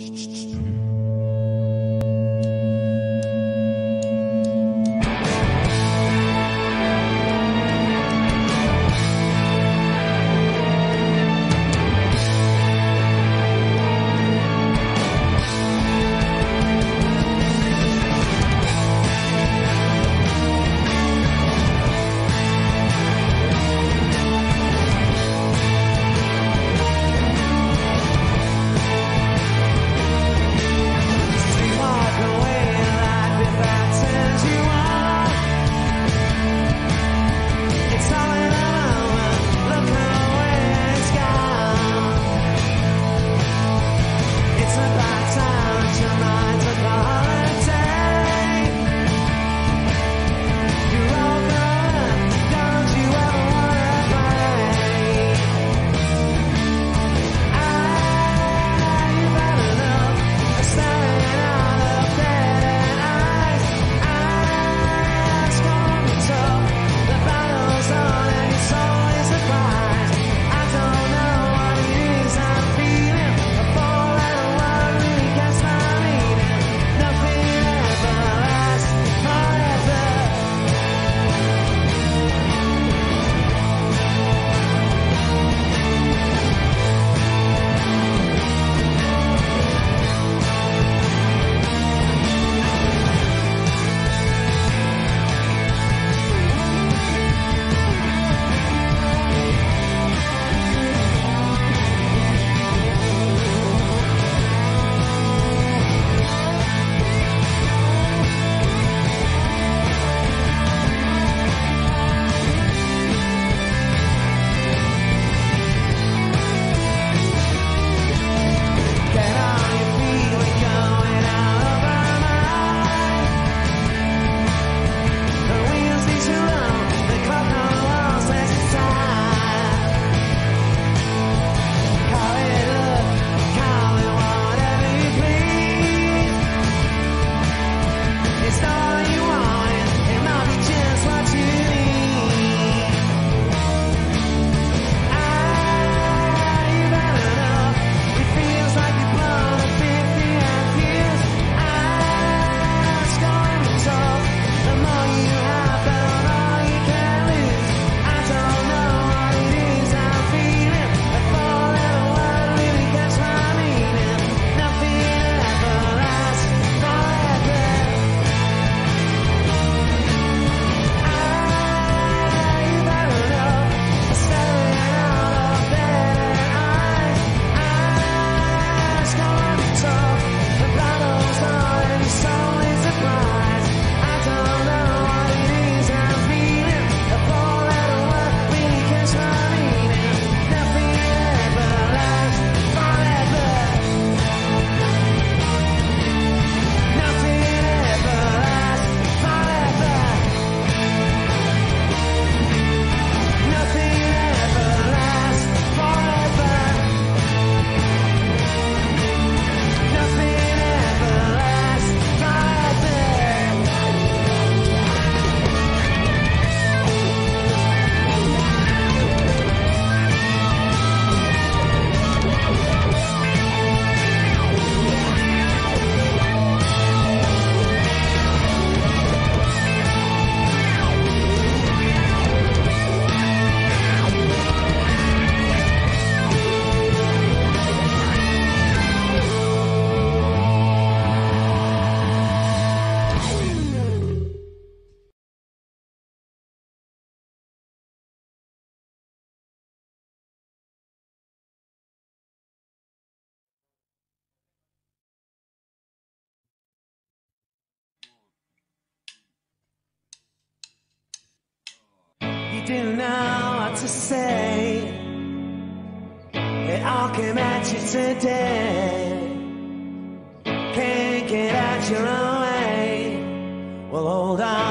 You didn't know what to say. It all came at you today. Can't get out your own way. Well, hold on,